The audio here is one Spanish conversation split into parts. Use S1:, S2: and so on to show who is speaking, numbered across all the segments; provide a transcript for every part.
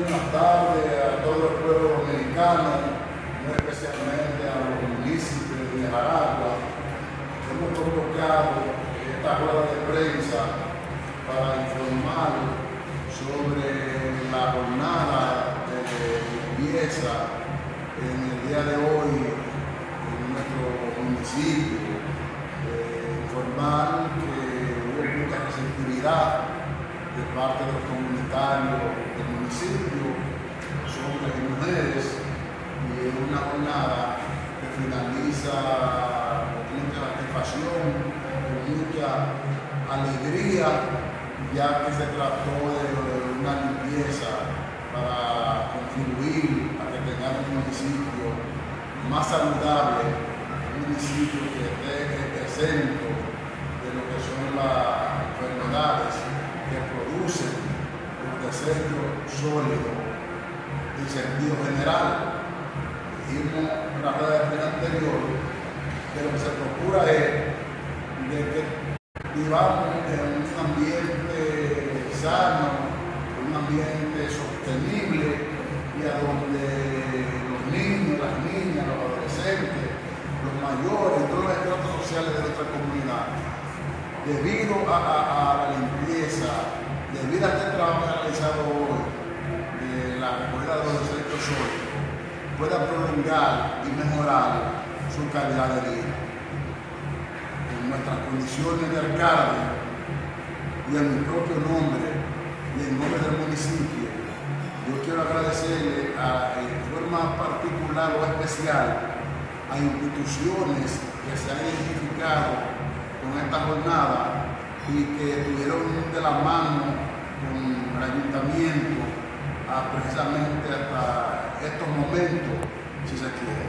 S1: buenas tardes a todo el pueblo dominicano, muy especialmente a los municipios de Nicaragua. Hemos convocado esta rueda de prensa para informar sobre la jornada de limpieza en el día de hoy en nuestro municipio. Eh, informar que hubo mucha receptividad de parte de los comunitarios del municipio, hombres y mujeres, y es una jornada que finaliza con mucha satisfacción, con mucha alegría, ya que se trató de una limpieza para contribuir a que tengamos un municipio más saludable, un municipio que esté exento de lo que son las enfermedades que un desechos sólido en sentido general. Dijimos en la red anterior que lo que se procura es de que vivamos en un ambiente sano, un ambiente sostenible y a donde los niños, las niñas, los adolescentes, los mayores, todos los estratos sociales de nuestra comunidad debido a, la limpieza, debido a este trabajo realizado hoy, de la recogida de los desechos sólidos, pueda prolongar y mejorar su calidad de vida. En nuestras condiciones de alcalde y en mi propio nombre y en nombre del municipio, yo quiero agradecerle en forma particular o especial a instituciones que se han identificado con esta jornada y que tuvieron de la mano con el ayuntamiento precisamente hasta estos momentos, si se quiere.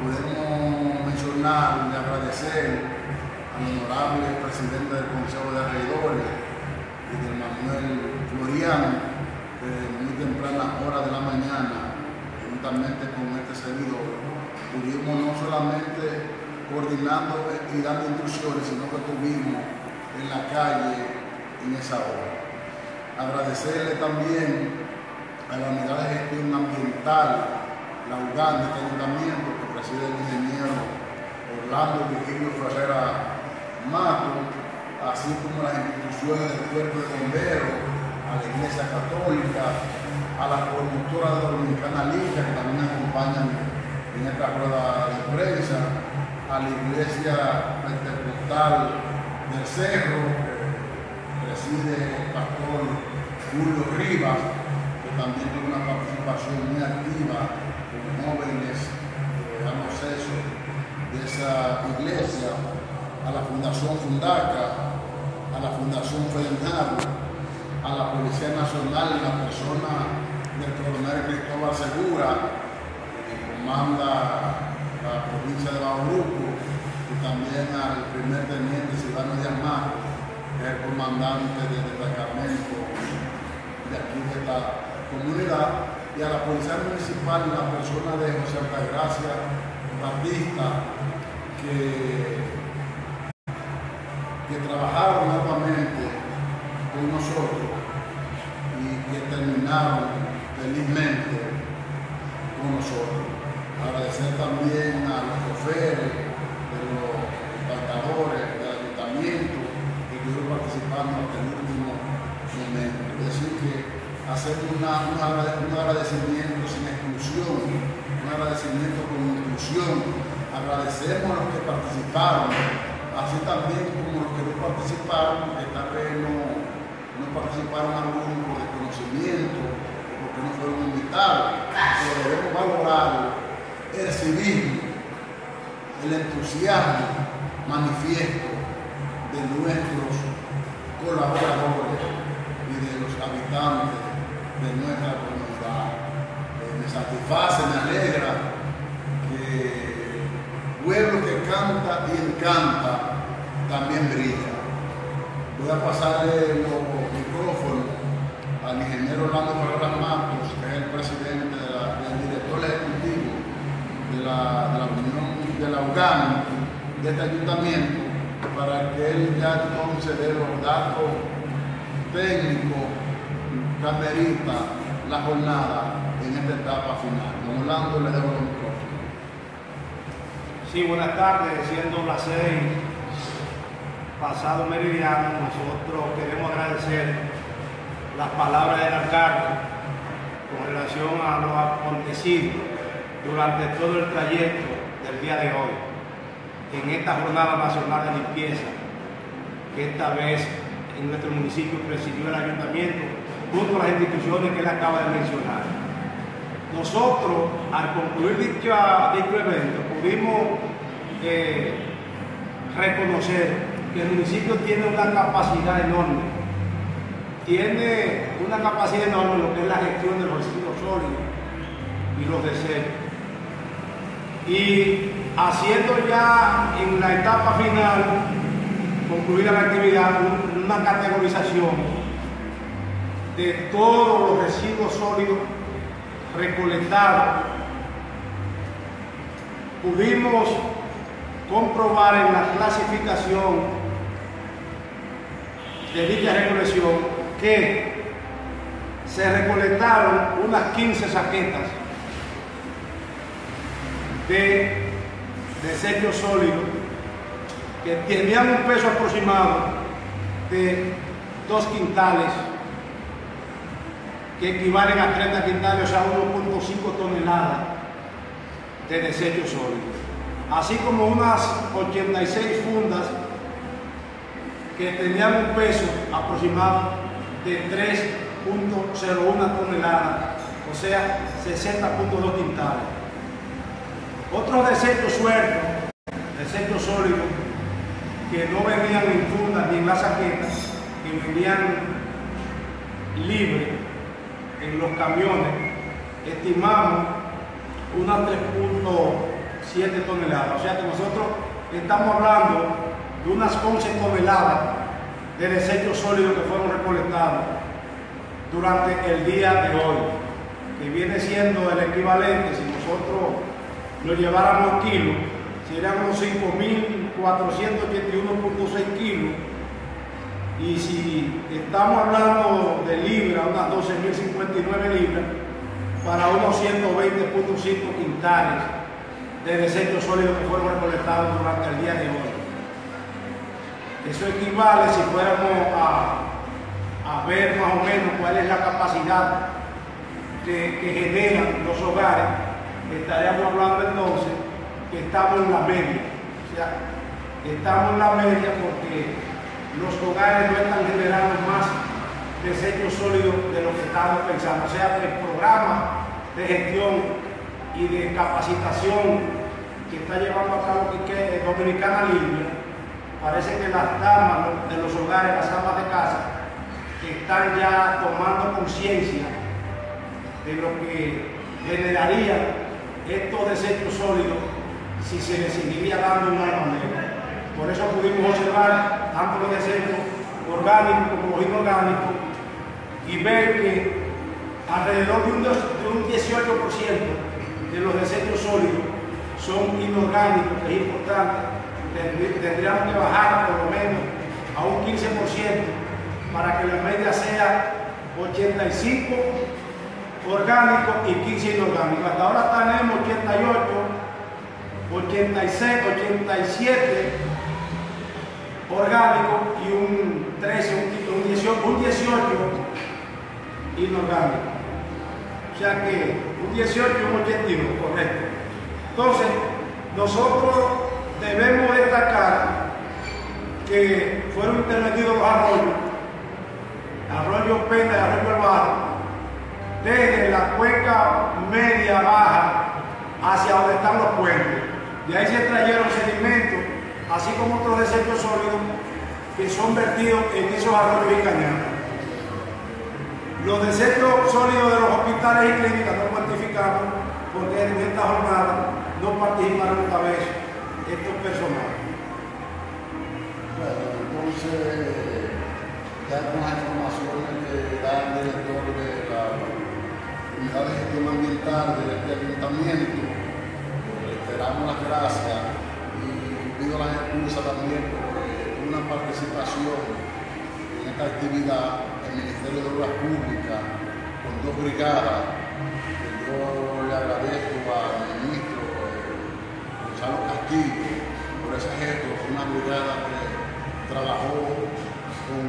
S1: Podemos mencionar y agradecer al honorable presidente del Consejo de del Manuel Floriano, que en muy temprana hora de la mañana, juntamente con este servidor, tuvimos no solamente coordinando y dando instrucciones, sino que estuvimos en la calle en esa hora. Agradecerle también a la unidad de gestión ambiental, la UGAN de este ayuntamiento, que preside el ingeniero Orlando Virgilio Ferrera Mato, así como las instituciones del cuerpo de bomberos, a la Iglesia Católica, a la productora de Dominicana Liga, que también acompañan en esta rueda de prensa, a la iglesia pentecostal del Cerro, preside el pastor Julio Rivas, que también tiene una participación muy activa con jóvenes que dan acceso de esa iglesia, a la Fundación Fundaca, a la Fundación Federal, a la Policía Nacional en la persona del coronel Cristóbal Segura, que comanda la provincia de Bauruco y también al primer teniente Silvano Díaz es el comandante del destacamento de aquí de esta comunidad, y a la policía municipal, la persona de José Altagracia Batista, que, que trabajaron nuevamente con nosotros y que terminaron felizmente con nosotros. Agradecer también a los choferes, de los trabajadores del ayuntamiento que estuvieron participando hasta el último momento. Es decir, que hacer un agradecimiento sin exclusión, un agradecimiento con inclusión. Agradecemos a los que participaron, así también como los que no participaron, que tal vez no, no participaron algunos por desconocimiento, porque no fueron invitados, pero debemos valorar el civismo, el entusiasmo manifiesto de nuestros colaboradores y de los habitantes de nuestra comunidad. Eh, me satisface, me alegra que pueblo que canta y encanta también brilla. Voy a pasarle los micrófonos al ingeniero Orlando Ferreira Matos, que es el presidente del director ejecutivo de la, de Unión de la UGAN, de este ayuntamiento, para que él ya entonces dé los datos técnicos, camerita, la jornada en esta etapa final. Don Orlando, le debo el micrófono.
S2: Sí, buenas tardes, siendo las seis pasado meridiano, nosotros queremos agradecer las palabras del alcalde con relación a lo acontecido durante todo el trayecto del día de hoy en esta jornada nacional de limpieza que esta vez en nuestro municipio presidió el ayuntamiento junto a las instituciones que él acaba de mencionar. Nosotros, al concluir dicho, dicho evento, pudimos eh, reconocer que el municipio tiene una capacidad enorme, tiene una capacidad enorme en lo que es la gestión de los residuos sólidos y los desechos. Y haciendo ya en la etapa final, concluida la actividad, una categorización de todos los residuos sólidos recolectados. Pudimos comprobar en la clasificación de dicha recolección que se recolectaron unas 15 saquetas de desechos sólidos que tenían un peso aproximado de dos quintales que equivalen a 30 quintales, o sea, 1.5 toneladas de desechos sólidos. Así como unas 86 fundas que tenían un peso aproximado de 3.01 toneladas, o sea, 60.2 quintales. Otros desechos sueltos, desechos sólidos, que no venían en fundas ni en las saquetas, que venían libres en los camiones, estimamos unas 3.7 toneladas. O sea que nosotros estamos hablando de unas 11 toneladas de desechos sólidos que fueron recolectados durante el día de hoy, que viene siendo el equivalente, si nosotros lo lleváramos kilos, serían unos 5.481.6 kilos y si estamos hablando de libras, unas 12.059 libras, para unos 120.5 quintales de desechos sólidos que fueron recolectados durante el día de hoy. Eso equivale, si fuéramos a, a ver más o menos cuál es la capacidad que, generan los hogares, estaríamos hablando entonces que estamos en la media. O sea, estamos en la media porque los hogares no están generando más desechos sólidos de lo que estamos pensando. O sea, el programa de gestión y de capacitación que está llevando a cabo Dominicana Limpia, parece que las damas de los hogares, las amas de casa, están ya tomando conciencia de lo que generaría estos desechos sólidos si se les seguiría dando una manera. Por eso pudimos observar tanto los desechos orgánicos como los inorgánicos y ver que alrededor de un, 18% de los desechos sólidos son inorgánicos, que es importante. Tendríamos que bajar por lo menos a un 15% para que la media sea 85 orgánicos y 15 inorgánicos. Hasta ahora tenemos 88, 86, 87 orgánico y un 13, un, 18, un 18 inorgánico. O sea que un 18 y un 82, correcto. Entonces, nosotros debemos destacar que fueron intervenidos los arroyos, arroyo Pena y arroyo El Barro, desde la cuenca media baja hacia donde están los puentes. De ahí se trajeron sedimentos así como otros desechos sólidos que son vertidos en esos arroyos y cañadas. Los desechos sólidos de los hospitales y clínicas no cuantificamos porque en esta jornada no participaron esta vez estos personajes.
S1: Bueno, entonces, ya con las informaciones que da el director de la Unidad de Gestión Ambiental de participación en esta actividad del Ministerio de Obras Públicas, con dos brigadas. Yo le agradezco al ministro eh, Gonzalo Castillo por ese gesto, una brigada que trabajó con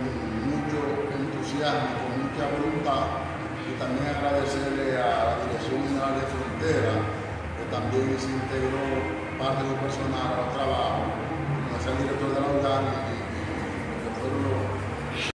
S1: mucho entusiasmo, con mucha voluntad y también agradecerle a la Dirección General de Frontera que también se integró parte del personal al trabajo, como es el director de la UDAN y, y, y, y